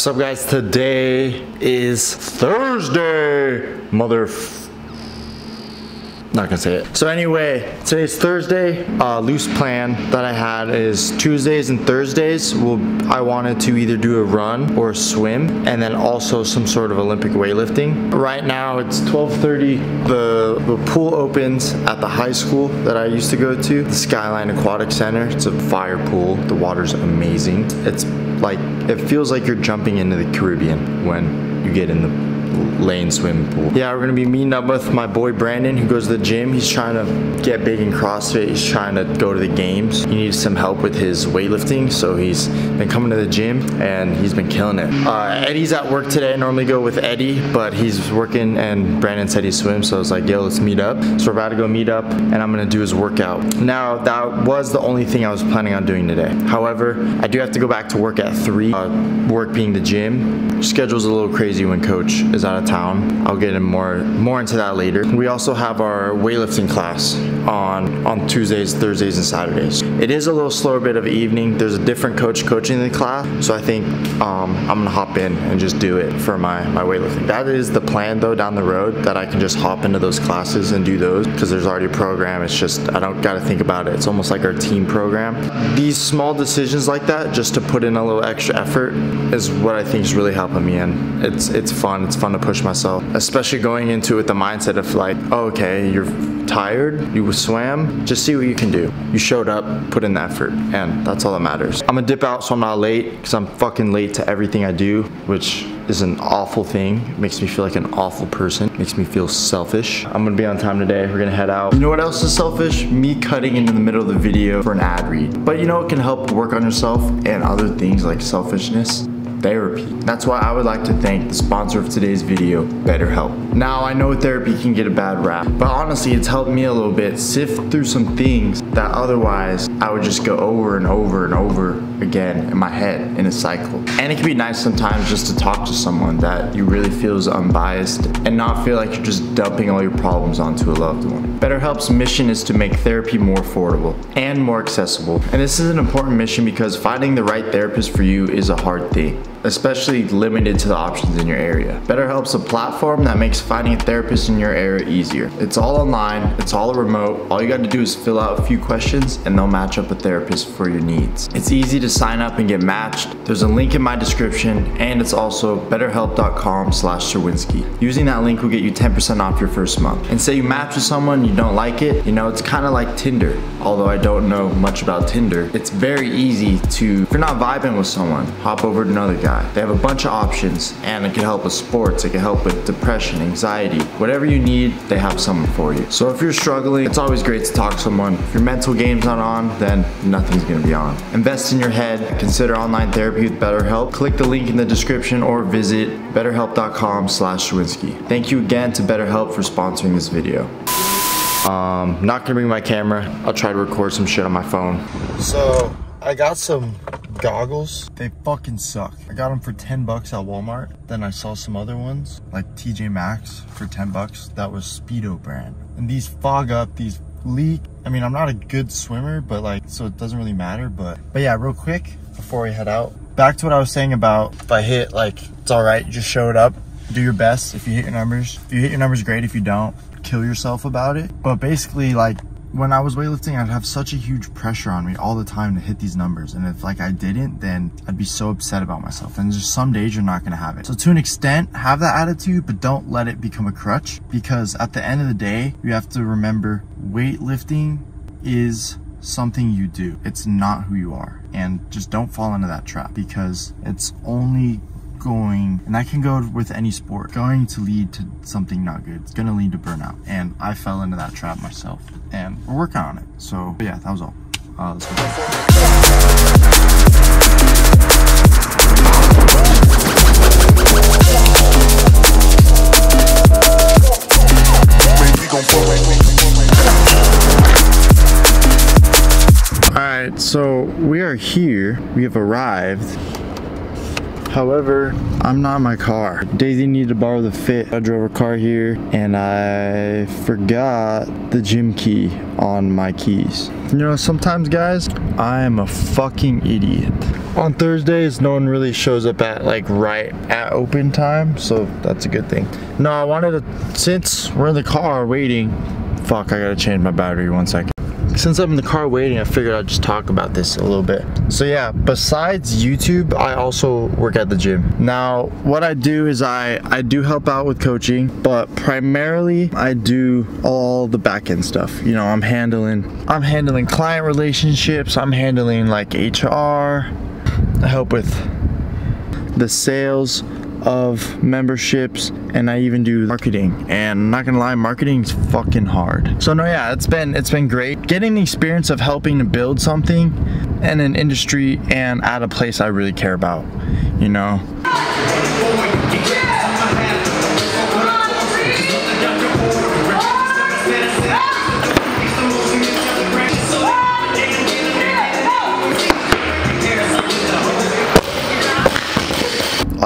What's up guys? Today is Thursday. Mother not gonna say it. So anyway, today's Thursday. Uh, loose plan that I had is Tuesdays and Thursdays. Will I wanted to either do a run or a swim, and then also some sort of Olympic weightlifting. Right now it's 12:30. The the pool opens at the high school that I used to go to, the Skyline Aquatic Center. It's a fire pool. The water's amazing. It's like it feels like you're jumping into the Caribbean when you get in the lane swimming pool. Yeah, we're gonna be meeting up with my boy Brandon who goes to the gym. He's trying to get big in CrossFit. He's trying to go to the games. He needs some help with his weightlifting, so he's been coming to the gym and he's been killing it. Uh, Eddie's at work today. I normally go with Eddie, but he's working and Brandon said he swims, so I was like, yo, let's meet up. So we're about to go meet up and I'm gonna do his workout. Now, that was the only thing I was planning on doing today. However, I do have to go back to work at three, uh, work being the gym. Schedule's a little crazy when coach is out of town. I'll get in more more into that later. We also have our weightlifting class on on Tuesdays, Thursdays, and Saturdays. It is a little slower bit of evening. There's a different coach coaching the class, so I think um, I'm gonna hop in and just do it for my my weightlifting. That is the plan though down the road that I can just hop into those classes and do those because there's already a program. It's just I don't got to think about it. It's almost like our team program. These small decisions like that, just to put in a little extra effort, is what I think is really helping me. And it's it's fun. It's fun to push myself, especially going into it with the mindset of like, oh, okay, you're tired, you swam, just see what you can do. You showed up, put in the effort, and that's all that matters. I'm gonna dip out so I'm not late, because I'm fucking late to everything I do, which is an awful thing. It makes me feel like an awful person. makes me feel selfish. I'm gonna be on time today. We're gonna head out. You know what else is selfish? Me cutting into the middle of the video for an ad read. But you know what can help work on yourself and other things like selfishness? Therapy. That's why I would like to thank the sponsor of today's video, BetterHelp. Now, I know therapy can get a bad rap, but honestly, it's helped me a little bit sift through some things that otherwise I would just go over and over and over again in my head in a cycle. And it can be nice sometimes just to talk to someone that you really feel is unbiased and not feel like you're just dumping all your problems onto a loved one. BetterHelp's mission is to make therapy more affordable and more accessible. And this is an important mission because finding the right therapist for you is a hard thing especially limited to the options in your area. BetterHelp's a platform that makes finding a therapist in your area easier. It's all online, it's all remote. All you gotta do is fill out a few questions and they'll match up a therapist for your needs. It's easy to sign up and get matched. There's a link in my description and it's also betterhelp.com slash Cerwinske. Using that link will get you 10% off your first month. And say you match with someone, you don't like it, you know, it's kind of like Tinder. Although I don't know much about Tinder, it's very easy to, if you're not vibing with someone, hop over to another guy They have a bunch of options and it can help with sports, it can help with depression, anxiety, whatever you need, they have someone for you. So if you're struggling, it's always great to talk to someone. If your mental game's not on, then nothing's gonna be on. Invest in your head, consider online therapy with BetterHelp. Click the link in the description or visit betterhelp.com slash Thank you again to BetterHelp for sponsoring this video. Um, not gonna bring my camera. I'll try to record some shit on my phone. So, I got some goggles. They fucking suck. I got them for 10 bucks at Walmart. Then I saw some other ones like TJ Maxx for 10 bucks. That was Speedo brand. And these fog up, these leak. I mean, I'm not a good swimmer, but like, so it doesn't really matter. But, but yeah, real quick before we head out, back to what I was saying about if I hit like, it's all right, just show it up, do your best. If you hit your numbers, if you hit your numbers, great. If you don't, kill yourself about it. But basically like when I was weightlifting, I'd have such a huge pressure on me all the time to hit these numbers. And if like I didn't, then I'd be so upset about myself. And just some days you're not gonna have it. So to an extent, have that attitude, but don't let it become a crutch because at the end of the day, you have to remember weightlifting is something you do. It's not who you are. And just don't fall into that trap because it's only going, and that can go with any sport, going to lead to something not good. It's gonna lead to burnout. And I fell into that trap myself and we're working on it. So yeah, that was all. Uh. All right, so we are here. We have arrived However, I'm not in my car. Daisy needed to borrow the fit. I drove her car here and I forgot the gym key on my keys. You know, sometimes guys, I am a fucking idiot. On Thursdays, no one really shows up at like right at open time, so that's a good thing. No, I wanted to, since we're in the car waiting, fuck, I gotta change my battery one second since I'm in the car waiting, I figured I'd just talk about this a little bit. So yeah, besides YouTube, I also work at the gym. Now, what I do is I, I do help out with coaching, but primarily I do all the back end stuff. You know, I'm handling, I'm handling client relationships, I'm handling like HR, I help with the sales, of memberships and I even do marketing. And I'm not gonna lie marketing is fucking hard. So no yeah it's been it's been great. Getting the experience of helping to build something in an industry and at a place I really care about you know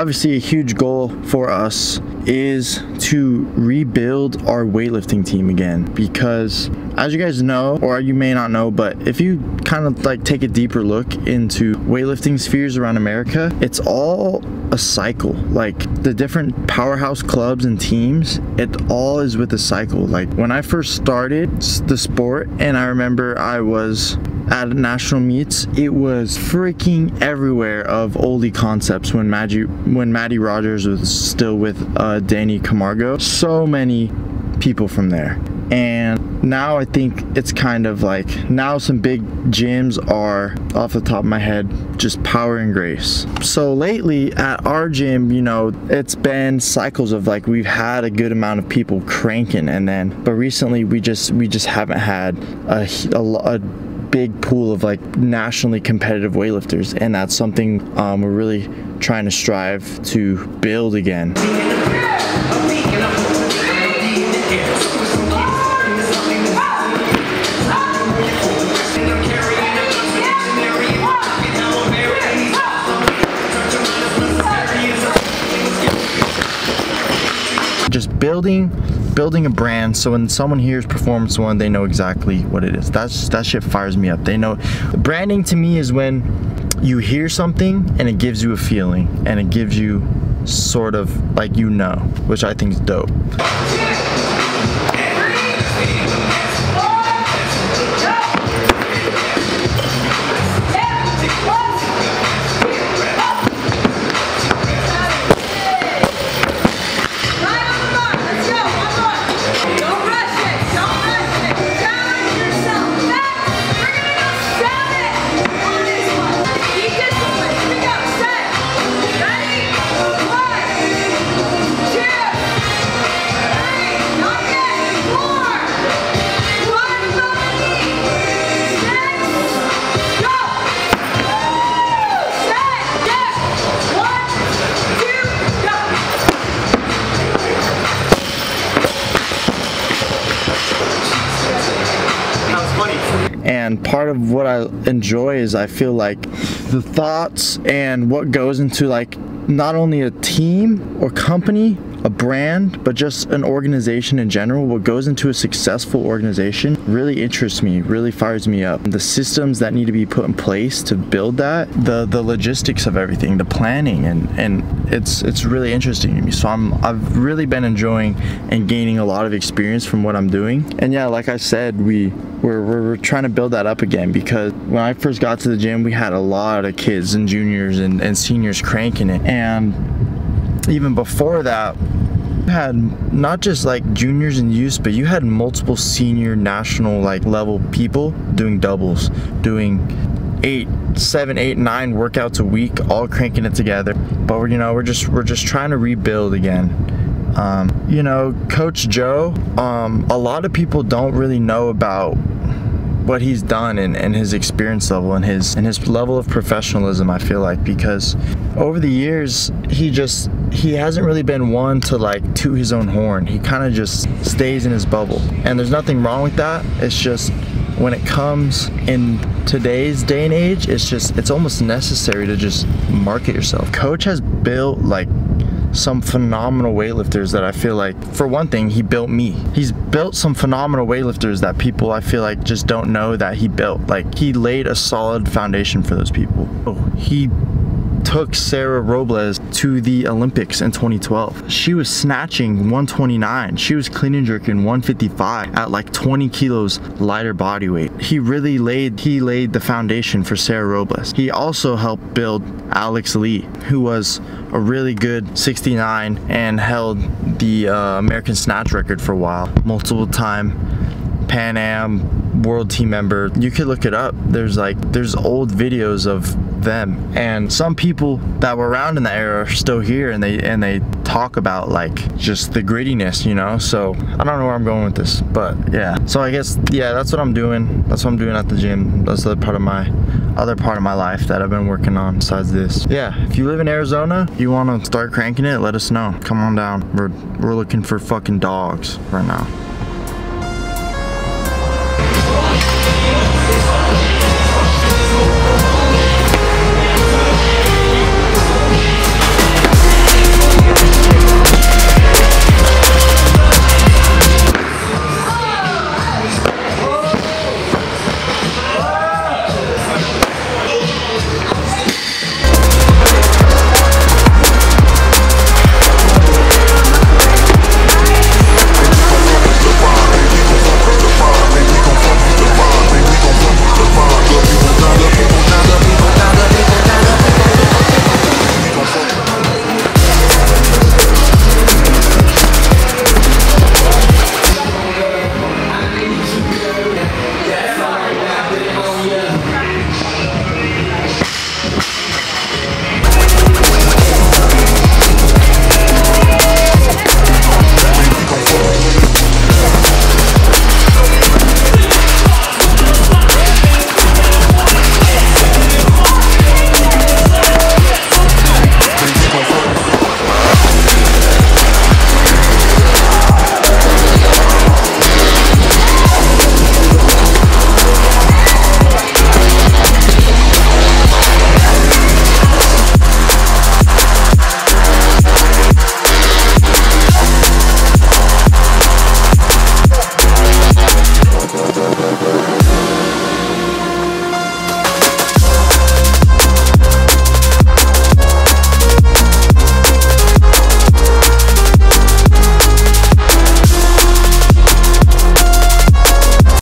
obviously a huge goal for us is to rebuild our weightlifting team again because as you guys know or you may not know but if you kind of like take a deeper look into weightlifting spheres around America it's all a cycle. Like the different powerhouse clubs and teams it all is with a cycle. Like when I first started the sport and I remember I was at national meets, it was freaking everywhere of oldie concepts when Maggie when Mattie Rogers was still with uh, Danny Camargo. So many people from there. And now I think it's kind of like now some big gyms are off the top of my head just power and grace. So lately at our gym, you know, it's been cycles of like we've had a good amount of people cranking and then but recently we just we just haven't had a, a, a big pool of like nationally competitive weightlifters and that's something um, we're really trying to strive to build again. Building building a brand so when someone hears performance one they know exactly what it is. That's that shit fires me up. They know branding to me is when you hear something and it gives you a feeling and it gives you sort of like you know which i think is dope and part of what I enjoy is I feel like the thoughts and what goes into like not only a team or company a brand, but just an organization in general, what goes into a successful organization really interests me, really fires me up. The systems that need to be put in place to build that, the the logistics of everything, the planning, and and it's it's really interesting to me. So I'm I've really been enjoying and gaining a lot of experience from what I'm doing. And yeah, like I said, we we're, we're, we're trying to build that up again because when I first got to the gym, we had a lot of kids and juniors and, and seniors cranking it. And even before that, had not just like juniors and youth, but you had multiple senior national like level people doing doubles, doing eight, seven, eight, nine workouts a week, all cranking it together. But you know, we're just we're just trying to rebuild again. Um, you know, Coach Joe, um, a lot of people don't really know about what he's done and, and his experience level and his and his level of professionalism I feel like because over the years he just he hasn't really been one to like toot his own horn. He kind of just stays in his bubble. And there's nothing wrong with that. It's just when it comes in today's day and age, it's just it's almost necessary to just market yourself. Coach has built like some phenomenal weightlifters that I feel like, for one thing, he built me. He's built some phenomenal weightlifters that people I feel like just don't know that he built. Like he laid a solid foundation for those people. Oh, he took Sarah Robles to the Olympics in 2012. She was snatching 129. She was clean and jerking 155 at like 20 kilos lighter body weight. He really laid he laid the foundation for Sarah Robles. He also helped build Alex Lee, who was a really good 69 and held the uh, American snatch record for a while, multiple time Pan Am world team member. You could look it up. There's like there's old videos of them. And some people that were around in the era are still here and they and they talk about like just the grittiness you know? So I don't know where I'm going with this but yeah. So I guess yeah that's what I'm doing. That's what I'm doing at the gym. That's the part of my other part of my life that I've been working on besides this. Yeah if you live in Arizona you want to start cranking it let us know. Come on down. We're we're looking for fucking dogs right now